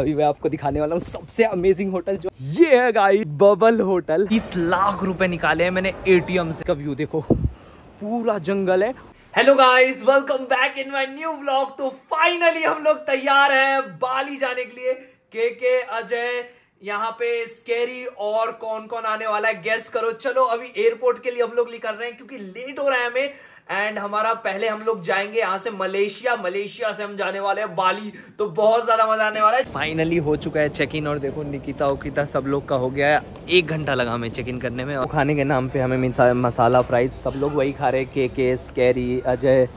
अभी मैं आपको दिखाने वाला हूँ सबसे अमेजिंग होटल जो ये है गाई बबल होटल तीस लाख रुपए निकाले हैं मैंने एटीएम से। का व्यू देखो पूरा जंगल है। Hello guys welcome back in my new vlog तो फाइनली हम लोग तैयार हैं बाली जाने के लिए। के के अजय यहाँ पे स्केरी और कौन कौन आने वाला है गेस्ट करो। चलो अभी एयरपोर्ट के लिए हम लोग निकल रहे हैं क्योंकि लेट हो रहा है हमें। एंड हमारा पहले हम लोग जाएँगे यहाँ से मलेशिया। मलेशिया से हम जाने वाले हैं बाली। तो बहुत ज़्यादा मज़ा आने वाला है। फाइनली हो चुका है चेक इन और देखो निकिता उकिता सब लोग का हो गया है। एक घंटा लगा हमें चेक इन करने में। और खाने के नाम पे हमें मसाला फ्राइज सब लोग वही खा रहे हैं। के के स्कैरी अजय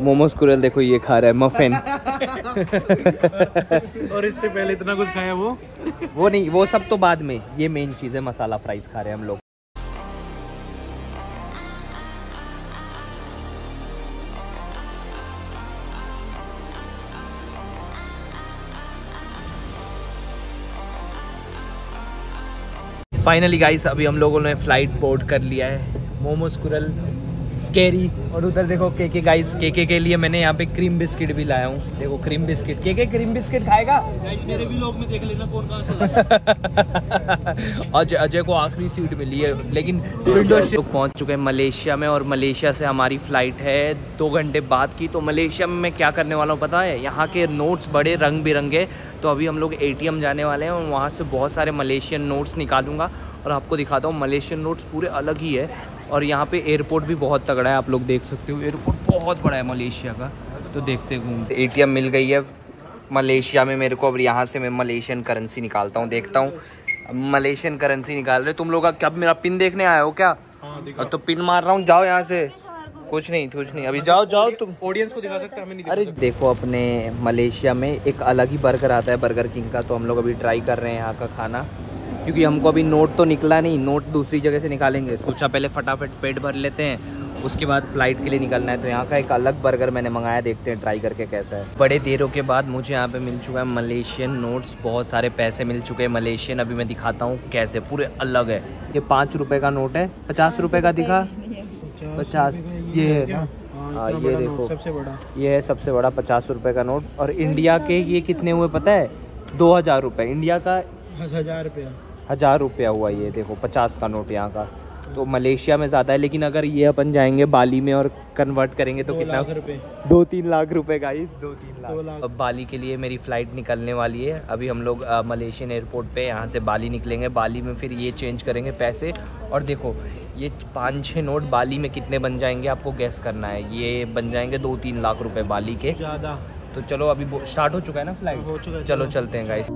मोमोज कुरल देखो ये खा रहा है मफिन और इससे पहले इतना कुछ खाया वो? वो नहीं वो सब तो बाद में। ये मेन चीज़ है मसाला फ्राइज खा रहे हैं हम लोग। फाइनली गाइस अभी हम लोगों ने फ़्लाइट बोर्ड कर लिया है। मोमोज कुरल स्केरी और उधर देखो के के गाइस के के के लिए मैंने यहाँ पे क्रीम बिस्किट भी लाया हूँ। देखो क्रीम बिस्किट के के क्रीम बिस्किट खाएगा? गाइस मेरे भी लोग में देख लेना कौन कहाँ से अजय अजय को आखिरी सीट मिली है। लेकिन विंडो सीट पहुँच चुके हैं मलेशिया में और मलेशिया से हमारी फ़्लाइट है दो घंटे बाद की। तो मलेशिया में मैं क्या करने वाला हूँ पता है? यहाँ के नोट्स बड़े रंग बिरंगे तो अभी हम लोग एटीएम जाने वाले हैं और वहाँ से बहुत सारे मलेशियन नोट्स निकालूँगा। और आपको दिखाता हूँ मलेशियन नोट्स पूरे अलग ही है। और यहाँ पे एयरपोर्ट भी बहुत तगड़ा है आप लोग देख सकते हो। एयरपोर्ट बहुत बड़ा है मलेशिया का। तो देखते घूमते एटीएम मिल गई है। मलेशिया में मेरे को अब यहाँ से मैं मलेशियन करेंसी निकालता हूँ देखता हूँ। मलेशियन करेंसी निकाल रहे तुम लोग कब मेरा पिन देखने आए हो क्या? हाँ तो पिन मार रहा हूँ जाओ यहाँ से। कुछ नहीं कुछ नहीं। अभी जाओ जाओ तुम। ऑडियंस को दिखा सकते हैं हमें नहीं अरे देखो अपने मलेशिया में एक अलग ही बर्गर आता है बर्गर किंग का। तो हम लोग अभी ट्राई कर रहे हैं यहाँ का खाना। क्योंकि हमको अभी नोट तो निकला नहीं नोट दूसरी जगह से निकालेंगे। सोचा पहले फटाफट पेट भर लेते हैं उसके बाद फ़्लाइट के लिए निकलना है। तो यहाँ का एक अलग बर्गर मैंने मंगाया देखते हैं ट्राई करके कैसा है। बड़े देरों के बाद मुझे यहाँ पे मिल चुका है मलेशियन नोट्स बहुत सारे पैसे मिल चुके हैं मलेशियन अभी मैं दिखाता हूँ कैसे पूरे अलग है। ये पाँच रुपए का नोट है पचास रुपए का दिखा? पचास ये है हाँ, हाँ ये देखो। सबसे बड़ा। ये है सबसे बड़ा पचास रुपए का नोट और इंडिया के ये कितने हुए पता है? दो हज़ार रुपये इंडिया का हज़ार रुपया। हज़ार रुपया हुआ ये देखो पचास का नोट यहाँ का। तो मलेशिया में ज़्यादा है लेकिन अगर ये अपन जाएँगे बाली में और कन्वर्ट करेंगे तो कितना? दो तीन लाख रुपए का इस दो तीन दो लाख। अब बाली के लिए मेरी फ़्लाइट निकलने वाली है। अभी हम लोग मलेशियन एयरपोर्ट पे यहाँ से बाली निकलेंगे। बाली में फिर ये चेंज करेंगे पैसे। और देखो ये पाँच छः नोट बाली में कितने बन जाएँगे आपको गैस करना है। ये बन जाएँगे दो तीन लाख रुपए बाली के। ज़्यादा। तो चलो अभी स्टार्ट हो चुका है ना फ़्लाइट हो चुका चलो चलो। चलते हैं गाइस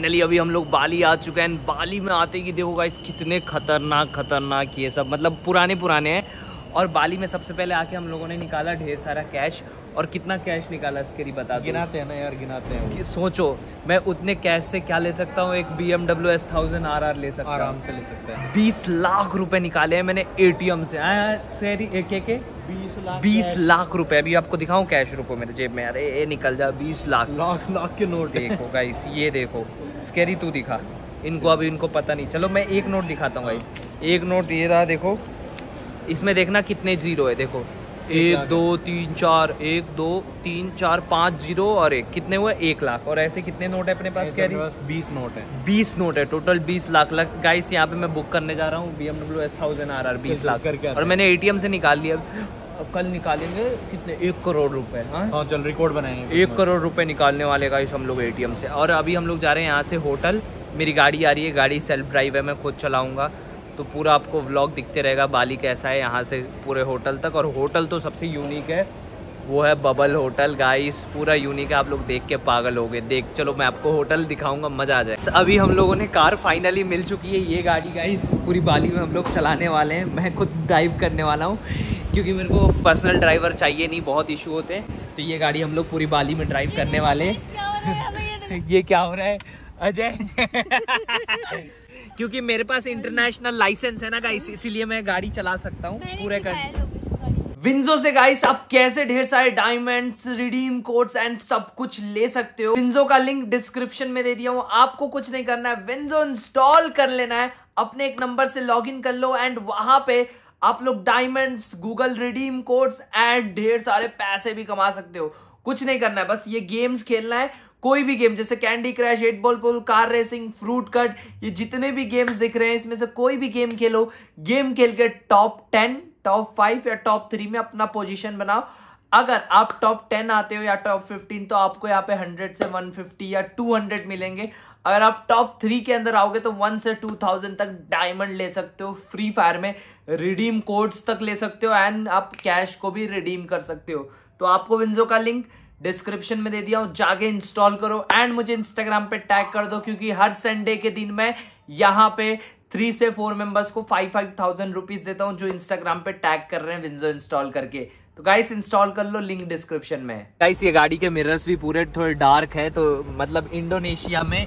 फाइनली अभी हम लोग बाली आ चुके हैं। बाली में आते ही देखो गाइस कितने खतरनाक खतरनाक ये सब। मतलब पुराने पुराने हैं। और बाली में सबसे पहले आके हम लोगों ने निकाला ढेर सारा कैश और कितना कैश निकाला इसके लिए बता गिनाते हैं ना यार गिनाते हैं कि सोचो मैं उतने कैश से क्या ले सकता हूँ? एक B M W S thousand R R ले सकता आराम से ले सकते हैं। बीस लाख रुपए निकाले हैं मैंने से। आया सैरी एक एक बीस लाख बीस लाख रुपए। अभी आपको दिखाऊँ कैश रुको मेरे जेब में। अरे ये निकल जा बीस लाख। लाख लाख के नोट। देखो गाइस ये देखो। स्केरी तू दिखा। इनको अभी इनको पता नहीं। चलो मैं एक नोट दिखाता हूँ गाइस एक नोट ये रहा देखो। इसमें देखना कितने ज़ीरो है देखो। एक दो तीन चार एक दो तीन चार पाँच ज़ीरो और एक। कितने हुए? एक लाख। और ऐसे कितने नोट है अपने पास कैरी बीस नोट है। बीस नोट है टोटल बीस लाख। लाख गाइस यहाँ पे मैं बुक करने जा रहा हूँ B MW S thousand R R बीस लाख। और। मैंने एटीएम से निकाल लिया। अब कल निकालेंगे कितने? एक करोड़ रुपए हाँ? हाँ चल रिकॉर्ड बनाएँगे एक करोड़ रुपए निकालने वाले गाइस हम लोग एटीएम से। और अभी हम लोग जा रहे हैं यहाँ से होटल। मेरी गाड़ी आ रही है गाड़ी सेल्फ ड्राइव है मैं खुद चलाऊँगा। तो पूरा आपको व्लॉग दिखते रहेगा बाली कैसा है यहाँ से पूरे होटल तक। और होटल तो सबसे यूनिक है वो है बबल होटल गाइस पूरा यूनिक है आप लोग देख के पागल हो गए। देख चलो मैं आपको होटल दिखाऊँगा मज़ा आ जाए अभी हम लोगों ने कार फाइनली मिल चुकी है ये गाड़ी गाइस पूरी बाली में हम लोग चलाने वाले हैं। मैं खुद ड्राइव करने वाला हूँ। क्योंकि मेरे को पर्सनल ड्राइवर चाहिए नहीं बहुत इशू होते हैं। तो ये गाड़ी हम लोग पूरी बाली में ड्राइव करने वाले हैं। ये क्या हो रहा है? अजय। क्योंकि मेरे पास इंटरनेशनल लाइसेंस है ना गाइस इसीलिए मैं गाड़ी चला सकता हूँ पूरे कर विंजो से गाइस आप कैसे ढेर सारे डायमंड्स रिडीम कोड्स एंड सब कुछ ले सकते हो? विंजो का लिंक डिस्क्रिप्शन में दे दिया हूँ। आपको कुछ नहीं करना है। विंजो इंस्टॉल कर लेना है। अपने एक नंबर से लॉगिन कर लो एंड वहाँ पे आप लोग diamonds Google redeem codes and ढेर सारे पैसे भी कमा सकते हो। कुछ नहीं करना है, बस ये गेम्स खेलना है, कोई भी गेम जैसे Candy Crush eight ball pool car racing fruit cut ये जितने भी गेम्स दिख रहे हैं, इसमें से कोई भी गेम खेलो। गेम खेल के टॉप टेन टॉप फाइव या टॉप थ्री में अपना पोजीशन बनाओ। अगर आप टॉप टेन आते हो या टॉप फिफ्टीन तो आपको यहाँ पे हंड्रेड से वन फिफ्टी या टू हंड्रेड मिलेंगे। अगर आप टॉप थ्री के अंदर आओगे तो वन से टू थाउज़ेंड तक डायमंड ले सकते हो फ्री फायर में रिडीम कोड्स तक ले सकते हो एंड आप कैश को भी रिडीम कर सकते हो। तो आपको विंजो का लिंक डिस्क्रिप्शन में दे दिया हूँ, जाके इंस्टॉल करो एंड मुझे इंस्टाग्राम पे टैग कर दो क्योंकि हर संडे के दिन मैं यहाँ पे थ्री से फोर मेंबर्स को फाइव फाइव थाउज़ेंड रुपीज़ देता हूँ जो इंस्टाग्राम पे टैग कर रहे हैं विंजो इंस्टॉल करके। तो गाइस इंस्टॉल कर लो लिंक डिस्क्रिप्शन में। गाइस ये गाड़ी के मिरर्स भी पूरे थोड़े डार्क है तो मतलब इंडोनेशिया में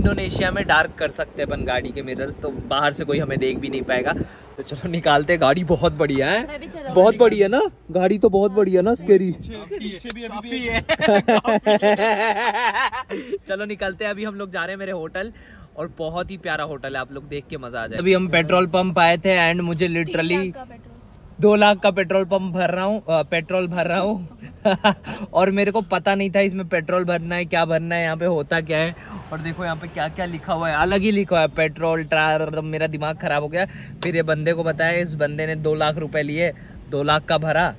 इंडोनेशिया में डार्क कर सकते हैं अपन गाड़ी के मिरर्स तो बाहर से कोई हमें देख भी नहीं पाएगा। तो चलो निकालते गाड़ी बहुत बढ़िया है। बहुत बढ़िया ना? गाड़ी तो बहुत बढ़िया ना स्केरी चलो निकलते हैं। अभी हम लोग जा रहे हैं मेरे होटल और बहुत ही प्यारा होटल है। आप लोग देख के मज़ा आ जाए अभी हम पेट्रोल पंप आए थे एंड मुझे लिटरली दो लाख का पेट्रोल पंप भर रहा हूँ पेट्रोल भर रहा हूँ। और मेरे को पता नहीं था इसमें पेट्रोल भरना है, क्या भरना है, यहाँ पे होता क्या है। और देखो यहाँ पे क्या क्या लिखा हुआ है, अलग ही लिखा हुआ है, पेट्रोल ट्रायर मेरा दिमाग खराब हो गया। फिर ये बंदे को बताया इस बंदे ने दो लाख रुपए लिए, दो लाख का भरा।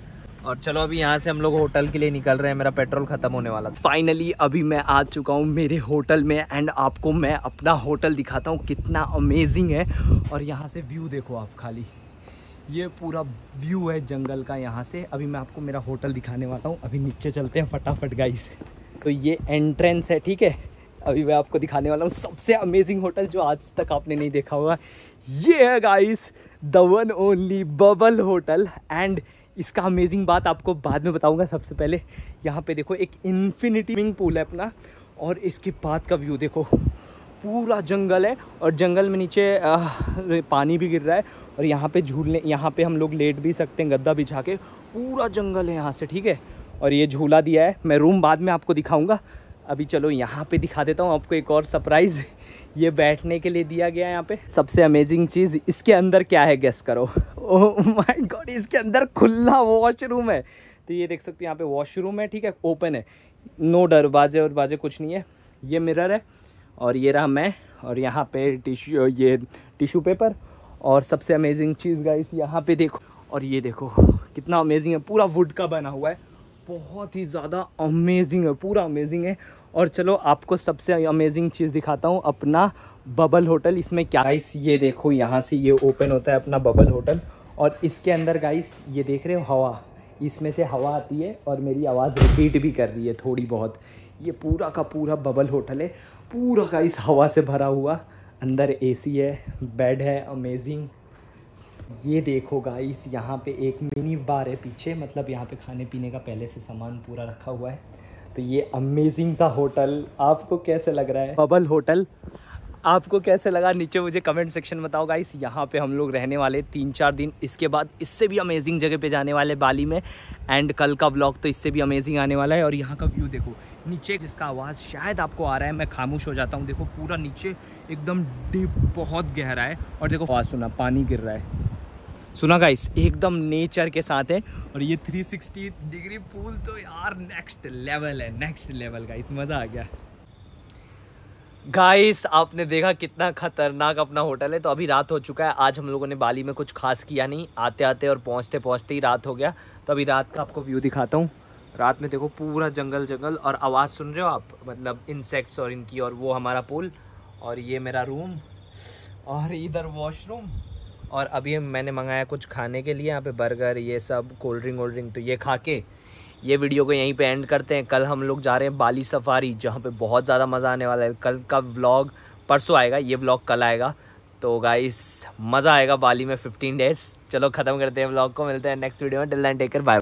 और चलो अभी यहाँ से हम लोग होटल के लिए निकल रहे हैं, मेरा पेट्रोल खत्म होने वाला फाइनली अभी मैं आ चुका हूँ मेरे होटल में एंड आपको मैं अपना होटल दिखाता हूँ, कितना अमेजिंग है। और यहाँ से व्यू देखो आप खाली। ये पूरा व्यू है जंगल का यहाँ से। अभी मैं आपको मेरा होटल दिखाने वाला हूँ। अभी नीचे चलते हैं फटाफट गाइस तो ये एंट्रेंस है, ठीक है? अभी मैं आपको दिखाने वाला हूँ सबसे अमेजिंग होटल जो आज तक आपने नहीं देखा होगा ये है guys the one only bubble hotel and इसका अमेजिंग बात आपको बाद में बताऊँगा सबसे पहले। यहाँ पे देखो, एक इन्फिनिटी पूल है अपना और इसके बाद का व्यू देखो। पूरा जंगल है और जंगल में नीचे आ, पानी भी गिर रहा है और यहाँ पे झूलने यहाँ पे हम लोग लेट भी सकते हैं गद्दा बिछा के। पूरा जंगल है यहाँ से ठीक है? और ये झूला दिया है मैं रूम बाद में आपको दिखाऊँगा। अभी चलो यहाँ पे दिखा देता हूँ आपको एक और सरप्राइज़ ये बैठने के लिए दिया गया है यहाँ पे। सबसे अमेजिंग चीज़ इसके अंदर क्या है गेस करो? ओह माय गॉड इसके अंदर खुला वॉशरूम है। तो ये देख सकते हो यहाँ पे वॉशरूम है ठीक है? ओपन है। नो दरवाजे और बाजे कुछ नहीं है। ये मिरर है। और ये रहा मैं, और यहाँ पे टिश्यू ये टिश्यू पेपर, और सबसे अमेजिंग चीज़ गाइस यहाँ पे देखो, और ये देखो, कितना अमेजिंग है, पूरा वुड का बना हुआ है, बहुत ही ज़्यादा अमेजिंग है, पूरा अमेजिंग है, और चलो आपको सबसे अमेजिंग चीज़ दिखाता हूँ, अपना बबल होटल इसमें क्या गाइस ये देखो, यहाँ से ये ओपन होता है अपना बबल होटल और इसके अंदर गाइस ये देख रहे हो, हवा, इसमें से हवा आती है, और मेरी आवाज़ रिपीट भी कर रही है थोड़ी बहुत, ये पूरा का पूरा बबल होटल है पूरा का इस हवा से भरा हुआ अंदर एसी है बेड है अमेजिंग ये देखो गाइस यहाँ पे एक मिनी बार है पीछे मतलब यहाँ पे खाने पीने का पहले से सामान पूरा रखा हुआ है। तो ये अमेजिंग सा होटल, आपको कैसे लग रहा है? Bubble hotel. आपको कैसे लगा? नीचे मुझे कमेंट सेक्शन में बताओ गाइस यहाँ पे हम लोग रहने वाले तीन चार दिन। इसके बाद इससे भी अमेजिंग जगह पे जाने वाले बाली में। एंड कल का ब्लॉग तो इससे भी अमेजिंग आने वाला है। और यहाँ का व्यू देखो, नीचे जिसका आवाज़ शायद आपको आ रहा है, मैं खामोश हो जाता हूँ। देखो, पूरा नीचे एकदम डीप बहुत गहरा है। और देखो, आवाज़ सुना, पानी गिर रहा है। सुना गाइस एकदम नेचर के साथ है। और ये 360 डिग्री पूल तो यार नेक्स्ट लेवल है नेक्स्ट लेवल गाइस मज़ा आ गया। गाइस आपने देखा कितना खतरनाक अपना होटल है। तो अभी रात हो चुका है। आज हम लोगों ने बाली में कुछ खास किया नहीं। आते आते और पहुँचते पहुँचते ही रात हो गया। तो अभी रात का आपको व्यू दिखाता हूँ। रात में देखो पूरा जंगल जंगल और आवाज़ सुन रहे हो आप? मतलब इंसेक्ट्स और इनकी और वो हमारा पुल और ये मेरा रूम और इधर वॉशरूम और अभी मैंने मंगाया कुछ खाने के लिए। यहाँ पे बर्गर ये सब कोल्ड ड्रिंक वोल्ड ड्रिंक तो ये खा के ये वीडियो को यहीं पे एंड करते हैं। कल हम लोग जा रहे हैं बाली सफारी, जहाँ पे बहुत ज़्यादा मज़ा आने वाला है। कल का व्लॉग परसों आएगा, ये व्लॉग कल आएगा। तो गाइस मज़ा आएगा बाली में 15 डेज़ चलो ख़त्म करते हैं व्लॉग को, मिलते हैं नेक्स्ट वीडियो में। Till take care bye